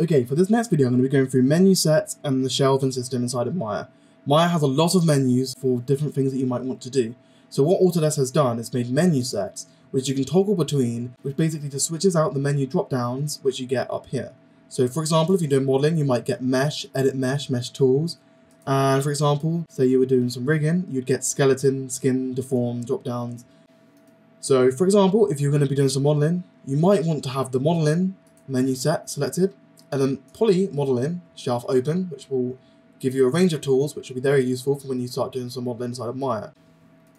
Okay, for this next video I'm going to be going through menu sets and the shelving system inside of Maya. Maya has a lot of menus for different things that you might want to do. So what Autodesk has done is made menu sets, which you can toggle between, which basically just switches out the menu drop downs, which you get up here. So for example, if you're doing modeling, you might get mesh, edit mesh, mesh tools. And for example, say you were doing some rigging, you'd get skeleton, skin, deform, drop downs. So for example, if you're going to be doing some modeling, you might want to have the modeling menu set selected, and then poly modeling shelf open, which will give you a range of tools, which will be very useful for when you start doing some modeling inside of Maya.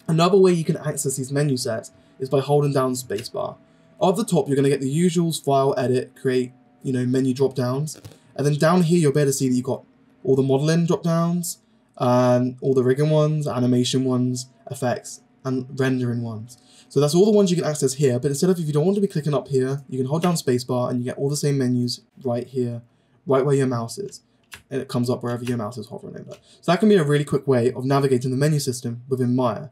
Another way you can access these menu sets is by holding down spacebar. At the top, you're going to get the usuals, file, edit, create, you know, menu drop downs. And then down here, you'll be able to see that you've got all the modeling drop downs, and um, all the rigging ones, animation ones, effects, and rendering ones. So that's all the ones you can access here, but instead of if you don't want to be clicking up here, you can hold down spacebar and you get all the same menus right here, right where your mouse is. And it comes up wherever your mouse is hovering over. So that can be a really quick way of navigating the menu system within Maya.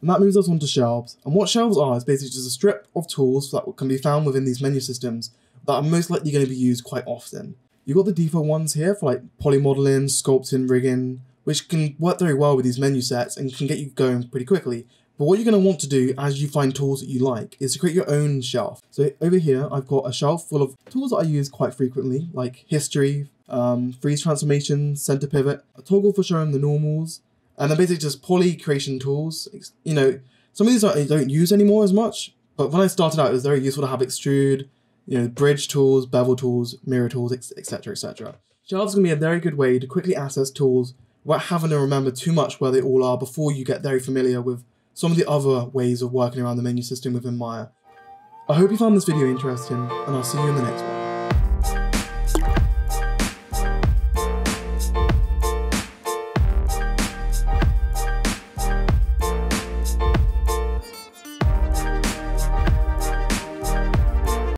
And that moves us on to shelves. And what shelves are is basically just a strip of tools that can be found within these menu systems that are most likely going to be used quite often. You've got the default ones here for like polymodeling, sculpting, rigging, which can work very well with these menu sets and can get you going pretty quickly. But what you're going to want to do as you find tools that you like is to create your own shelf. So over here, I've got a shelf full of tools that I use quite frequently, like history, um, freeze transformation, center pivot, a toggle for showing the normals, and then basically just poly creation tools. You know, some of these I don't use anymore as much, but when I started out, it was very useful to have extrude, you know, bridge tools, bevel tools, mirror tools, etc., etc. Shelves going to be a very good way to quickly access tools without having to remember too much where they all are before you get very familiar with some of the other ways of working around the menu system within Maya. I hope you found this video interesting, and I'll see you in the next one.